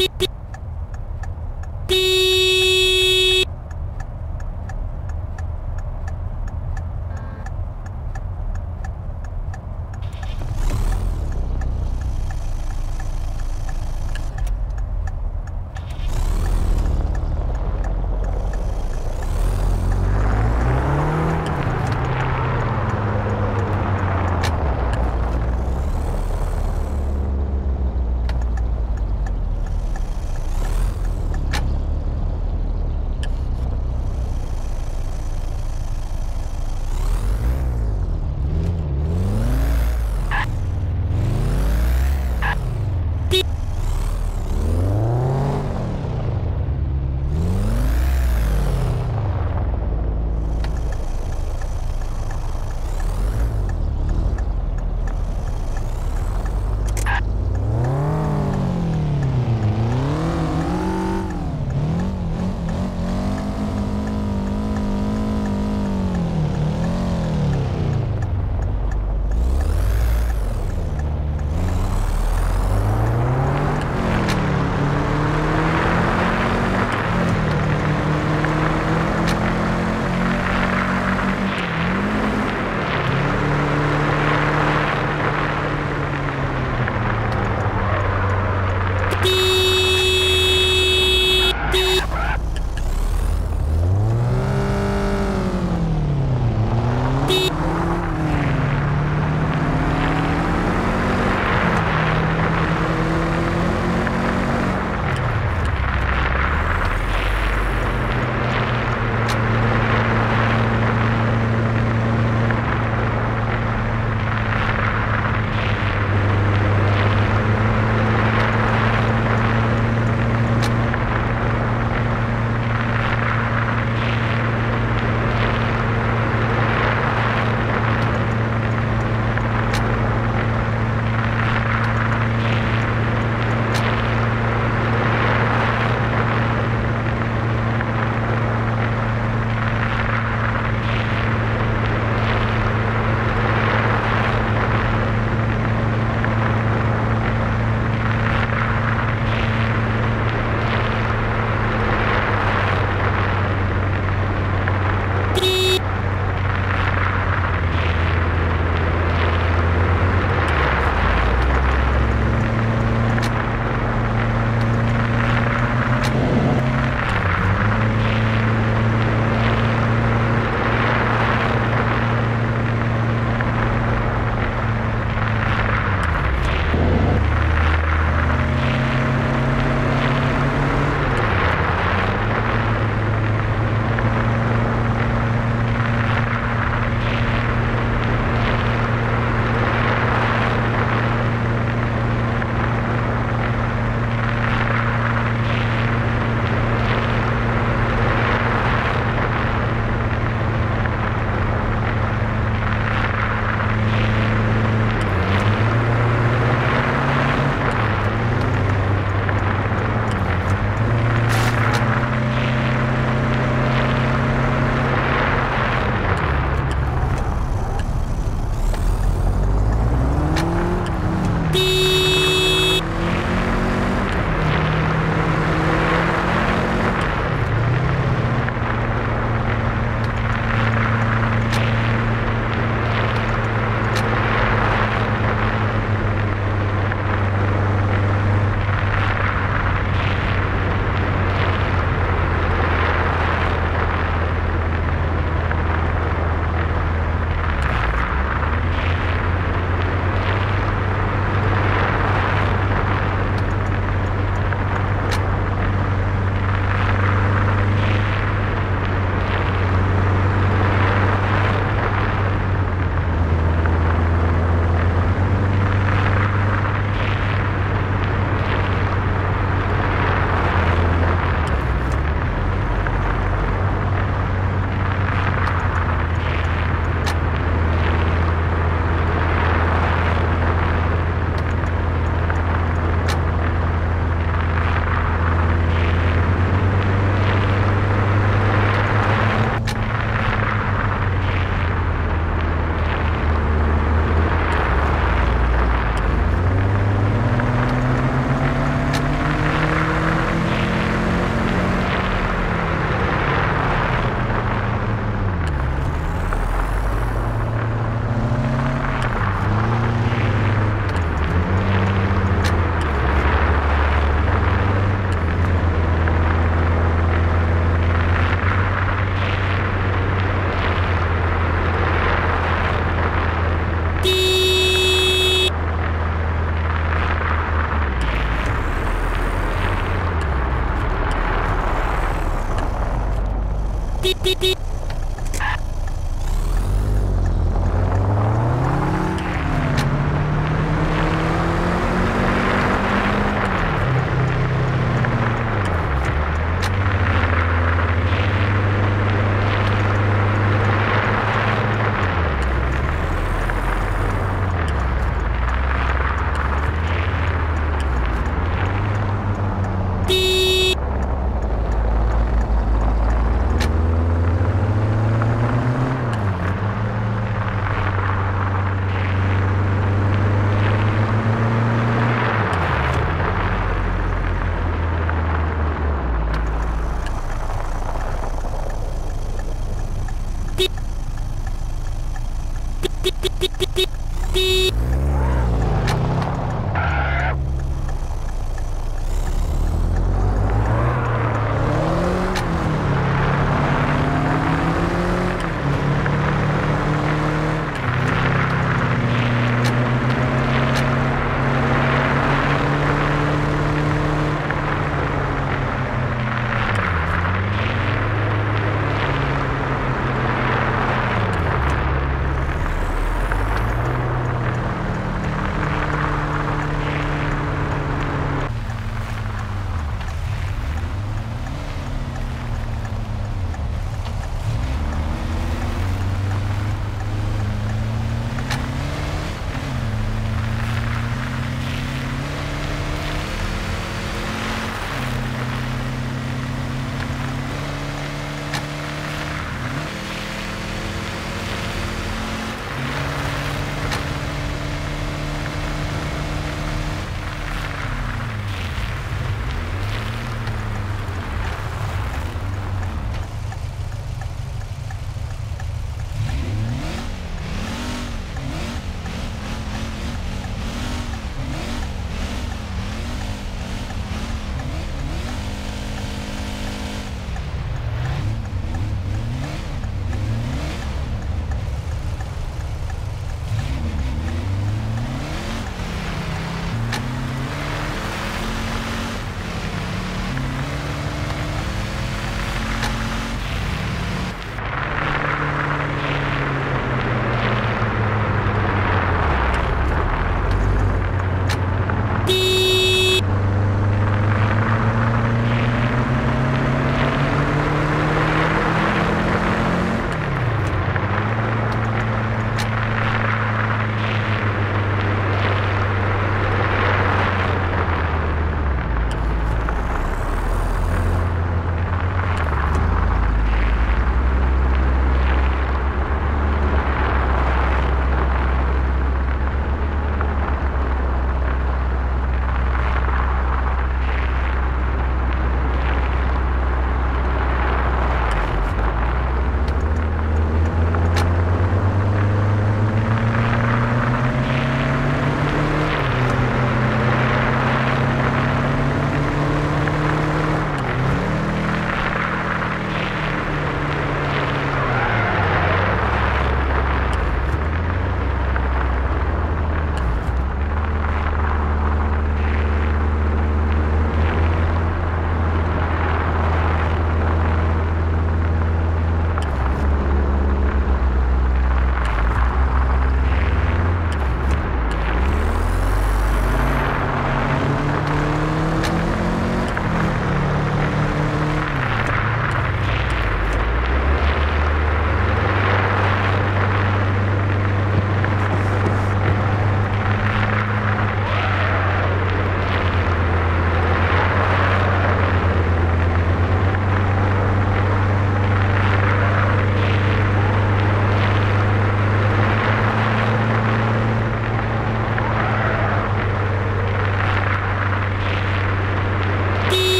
Beep, beep.